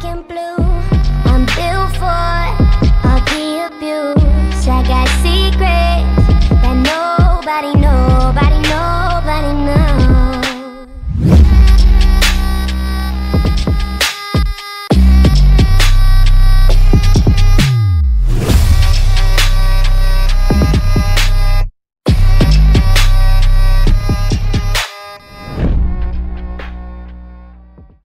black and blue. I'm built for all the abuse. I got secrets that nobody, nobody, nobody knows.